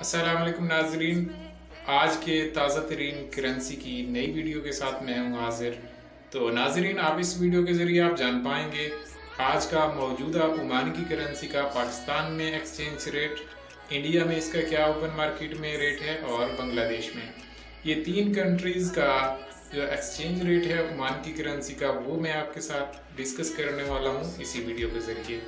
असलम नाजरीन आज के ताज़ा तरीन करेंसी की नई वीडियो के साथ मैं हूँ हाजिर। तो नाजरीन आप इस वीडियो के ज़रिए आप जान पाएँगे, आज का मौजूदा ओमान की करेंसी का पाकिस्तान में एक्सचेंज रेट इंडिया में इसका क्या ओपन मार्केट में रेट है और बांग्लादेश में। ये तीन कंट्रीज़ का जो एक्सचेंज रेट है, ओमान की करेंसी का, वो मैं आपके साथ डिस्कस करने वाला हूँ इसी वीडियो के ज़रिए।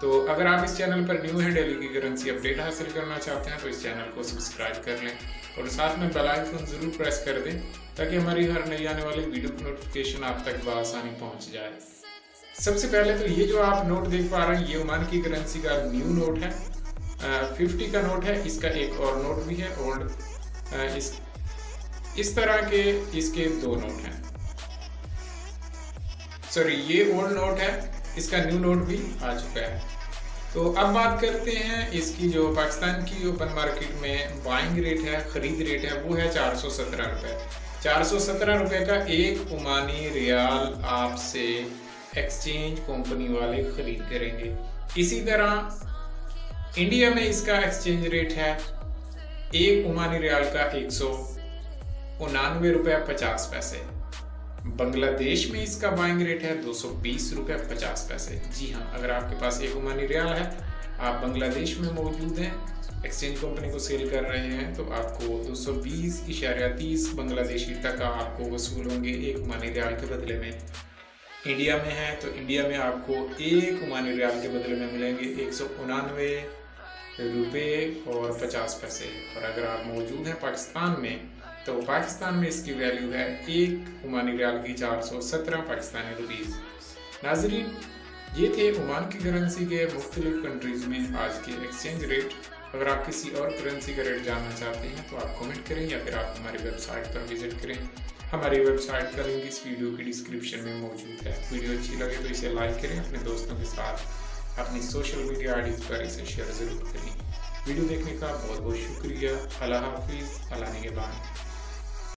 तो अगर आप इस चैनल पर न्यू है, डेली की करेंसी अपडेट हासिल करना चाहते हैं तो इस चैनल को सब्सक्राइब कर लें और साथ में बेल आइकन ज़रूर प्रेस कर दें, ताकि हमारी हर नई आने वाली वीडियो की नोटिफिकेशन आप तक बसानी पहुँच जाए। सबसे पहले तो ये जो आप नोट देख पा रहे हैं, ये ओमान की करेंसी का न्यू नोट है। फिफ्टी का नोट है, इसका एक और नोट भी है ओल्ड इस इस तरह के इसके दो नोट हैं। सॉरी ये ओल्ड नोट है इसका न्यू नोट भी आ चुका है। तो अब बात करते हैं इसकी जो पाकिस्तान की ओपन मार्केट में बाइंग रेट है, खरीद रेट है, वो है चार सौ सत्रह रुपये चार सौ सत्रह रुपये का एक उमानी रियाल आपसे एक्सचेंज कंपनी वाले खरीद करेंगे। इसी तरह इंडिया में इसका एक्सचेंज रेट है एक उमानी रियाल का एक सौ उनानवे रुपया पचास पैसे। बांग्लादेश में इसका बाइंग रेट है दो सौ बीस रुपये पचास पैसे। जी हाँ अगर आपके पास एक ओमानी रियाल है, आप बांग्लादेश में मौजूद हैं एक्सचेंज कंपनी को सेल कर रहे हैं तो आपको दो सौ बीस इशारा तीस बांग्लादेशी टका आपको वसूल होंगे एक ओमानी रियाल के बदले में। इंडिया में है तो इंडिया में आपको एक ओमानी रियाल के बदले में मिलेंगे एक सौ उनानवे रुपये और पचास पैसे। और अगर आप मौजूद हैं पाकिस्तान में तो पाकिस्तान में इसकी वैल्यू है एक, ओमानी रियाल की चार सौ सत्रह पाकिस्तानी रुपीज़ नाजरीन, ये थे ओमान की करेंसी के मुख्तलिफ़ कंट्रीज़ में आज के एक्सचेंज रेट अगर आप किसी और करेंसी का रेट जानना चाहते हैं तो आप कमेंट करें या फिर आप हमारी वेबसाइट पर विज़िट करें। हमारी वेबसाइट का लिंक इस वीडियो की डिस्क्रिप्शन में मौजूद है। वीडियो अच्छी लगे तो इसे लाइक करें, अपने दोस्तों के साथ अपनी सोशल मीडिया आईडीज पर इसे शेयर ज़रूर करें। वीडियो देखने का बहुत बहुत शुक्रिया। अल्लाह हाफिज़। अल्लाह बाद